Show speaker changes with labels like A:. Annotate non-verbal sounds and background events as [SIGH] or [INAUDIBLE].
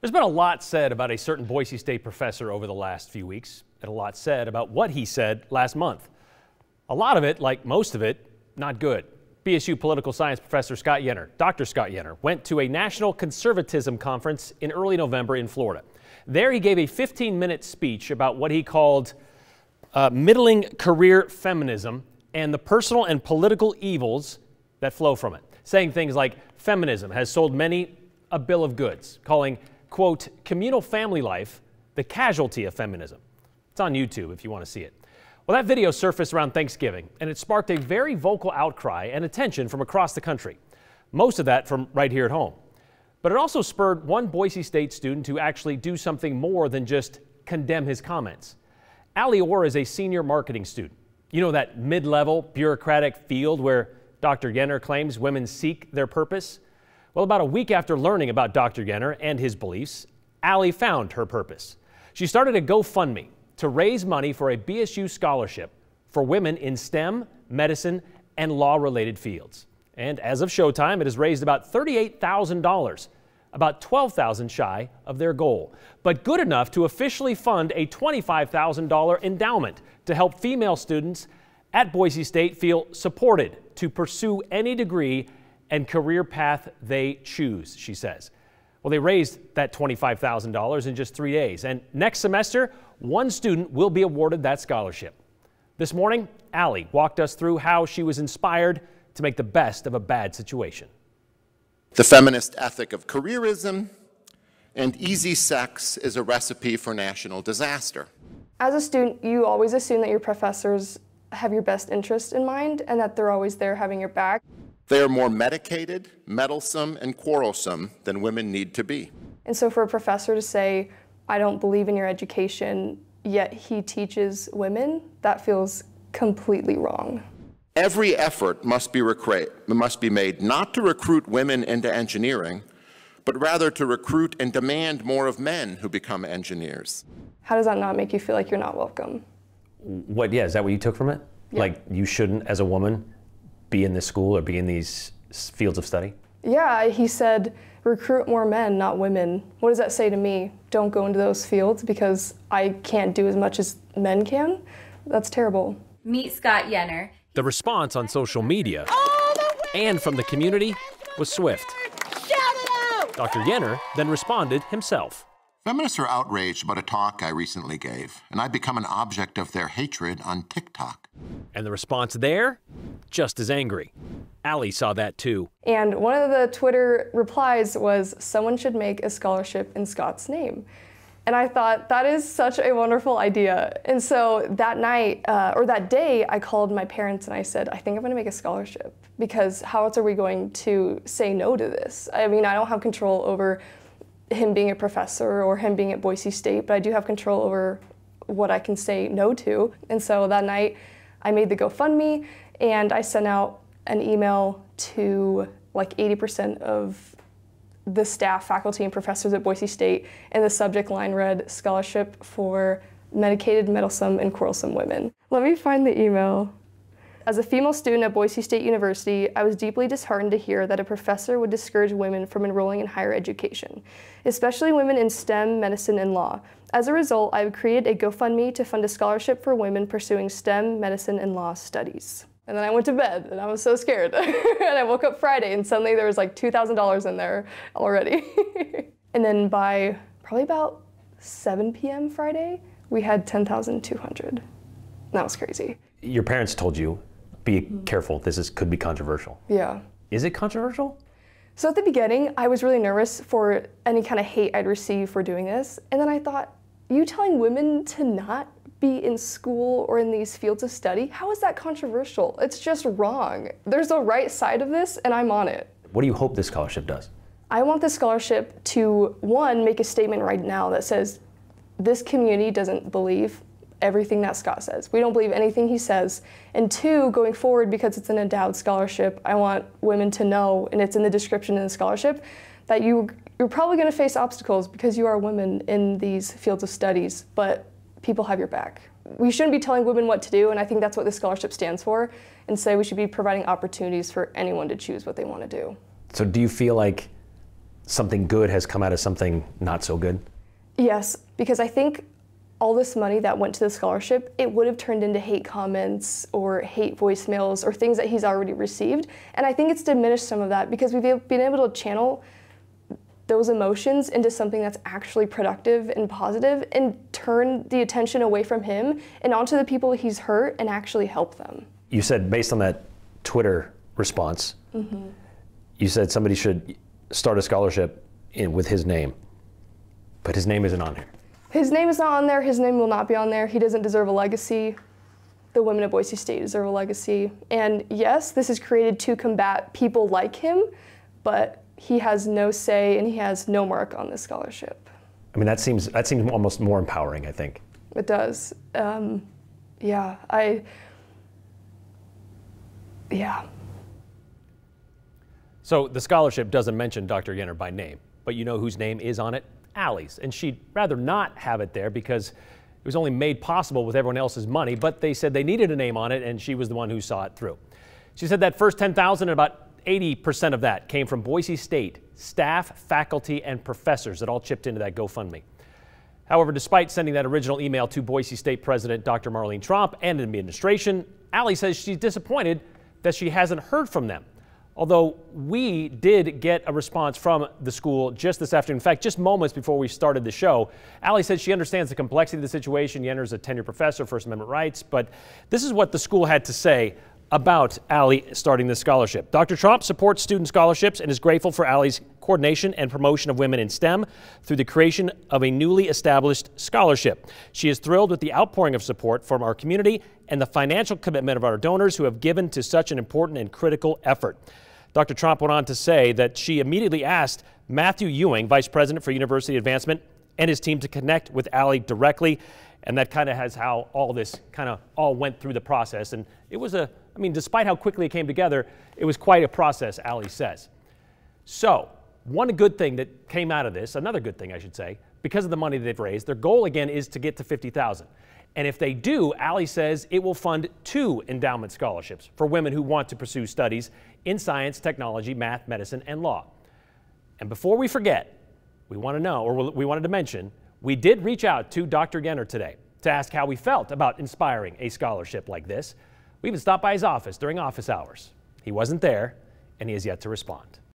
A: There's been a lot said about a certain Boise State professor over the last few weeks, and a lot said about what he said last month. A lot of it, like most of it, not good. BSU political science professor Scott Yenor, Dr. Scott Yenor, went to a national conservatism conference in early November in Florida. There he gave a 15 minute speech about what he called uh, middling career feminism and the personal and political evils that flow from it, saying things like feminism has sold many a bill of goods, calling quote, communal family life, the casualty of feminism. It's on YouTube if you want to see it. Well, that video surfaced around Thanksgiving, and it sparked a very vocal outcry and attention from across the country. Most of that from right here at home. But it also spurred one Boise State student to actually do something more than just condemn his comments. Ali Orr is a senior marketing student. You know that mid level bureaucratic field where Dr. Yenor claims women seek their purpose? Well, about a week after learning about Dr. Yenor and his beliefs, Ali found her purpose. She started a GoFundMe to raise money for a BSU scholarship for women in STEM, medicine, and law related fields. And as of showtime, it has raised about $38,000, about 12,000 shy of their goal, but good enough to officially fund a $25,000 endowment to help female students at Boise State feel supported to pursue any degree and career path they choose, she says. Well, they raised that $25,000 in just three days. And next semester, one student will be awarded that scholarship. This morning, Ali walked us through how she was inspired to make the best of a bad situation.
B: The feminist ethic of careerism and easy sex is a recipe for national disaster.
C: As a student, you always assume that your professors have your best interest in mind and that they're always there having your back.
B: They are more medicated, meddlesome, and quarrelsome than women need to be.
C: And so for a professor to say, I don't believe in your education, yet he teaches women, that feels completely wrong.
B: Every effort must be, must be made not to recruit women into engineering, but rather to recruit and demand more of men who become engineers.
C: How does that not make you feel like you're not welcome?
A: What, yeah, is that what you took from it? Yeah. Like you shouldn't, as a woman, be in this school or be in these fields of study?
C: Yeah, he said recruit more men, not women. What does that say to me? Don't go into those fields because I can't do as much as men can? That's terrible.
D: Meet Scott Yenor.
A: The response on social media and from the community was swift. Dr. Yenor then responded himself.
B: Feminists are outraged about a talk I recently gave, and I've become an object of their hatred on TikTok.
A: And the response there? Just as angry. Ali saw that too.
C: And one of the Twitter replies was, someone should make a scholarship in Scott's name. And I thought, that is such a wonderful idea. And so that night, uh, or that day, I called my parents and I said, I think I'm gonna make a scholarship because how else are we going to say no to this? I mean, I don't have control over him being a professor or him being at Boise State, but I do have control over what I can say no to. And so that night, I made the GoFundMe and I sent out an email to like 80% of the staff, faculty, and professors at Boise State, and the subject line read Scholarship for Medicated, Meddlesome, and Quarrelsome Women. Let me find the email. As a female student at Boise State University, I was deeply disheartened to hear that a professor would discourage women from enrolling in higher education, especially women in STEM, medicine, and law. As a result, I have created a GoFundMe to fund a scholarship for women pursuing STEM, medicine, and law studies. And then I went to bed and I was so scared. [LAUGHS] and I woke up Friday and suddenly there was like $2,000 in there already. [LAUGHS] and then by probably about 7 p.m. Friday, we had 10,200. That was crazy.
A: Your parents told you be careful. This is could be controversial.
C: Yeah.
A: Is it controversial?
C: So at the beginning, I was really nervous for any kind of hate I'd receive for doing this. And then I thought, you telling women to not be in school or in these fields of study, how is that controversial? It's just wrong. There's a right side of this, and I'm on it.
A: What do you hope this scholarship does?
C: I want this scholarship to, one, make a statement right now that says this community doesn't believe everything that Scott says. We don't believe anything he says. And two, going forward, because it's an endowed scholarship, I want women to know, and it's in the description in the scholarship, that you, you're probably going to face obstacles because you are women in these fields of studies, but people have your back. We shouldn't be telling women what to do, and I think that's what this scholarship stands for. And so we should be providing opportunities for anyone to choose what they want to do.
A: So do you feel like something good has come out of something not so good?
C: Yes, because I think all this money that went to the scholarship, it would have turned into hate comments or hate voicemails or things that he's already received. And I think it's diminished some of that because we've been able to channel those emotions into something that's actually productive and positive and turn the attention away from him and onto the people he's hurt and actually help them.
A: You said, based on that Twitter response, mm-hmm. you said somebody should start a scholarship in, with his name, but his name isn't on here.
C: His name is not on there. His name will not be on there. He doesn't deserve a legacy. The women of Boise State deserve a legacy. And yes, this is created to combat people like him, but he has no say and he has no mark on this scholarship.
A: I mean, that seems that seems almost more empowering. I think
C: it does. Um, yeah, I. Yeah.
A: So the scholarship doesn't mention Dr. Yenor by name, but you know whose name is on it? Allie's, and she'd rather not have it there because it was only made possible with everyone else's money. But they said they needed a name on it, and she was the one who saw it through. She said that first 10,000 and about 80% of that came from Boise State staff, faculty, and professors that all chipped into that GoFundMe. However, despite sending that original email to Boise State President Dr. Marlene Tromp and the administration, Allie says she's disappointed that she hasn't heard from them. Although we did get a response from the school just this afternoon. In fact, just moments before we started the show, Allie said she understands the complexity of the situation. Yenor is a tenured professor, First Amendment rights, but this is what the school had to say about Allie starting this scholarship. Dr. Tromp supports student scholarships and is grateful for Allie's coordination and promotion of women in STEM through the creation of a newly established scholarship. She is thrilled with the outpouring of support from our community and the financial commitment of our donors who have given to such an important and critical effort. Dr. Tromp went on to say that she immediately asked Matthew Ewing, Vice President for University Advancement, and his team to connect with Allie directly. And that kind of has how all this kind of all went through the process. And it was a I mean, despite how quickly it came together, it was quite a process, Allie says. So, one good thing that came out of this, another good thing I should say, because of the money they've raised, their goal again is to get to 50,000. And if they do, Allie says it will fund two endowment scholarships for women who want to pursue studies in science, technology, math, medicine, and law. And before we forget, we want to know, or we wanted to mention, we did reach out to Dr. Yenor today to ask how we felt about inspiring a scholarship like this. We even stopped by his office during office hours. He wasn't there, and he has yet to respond.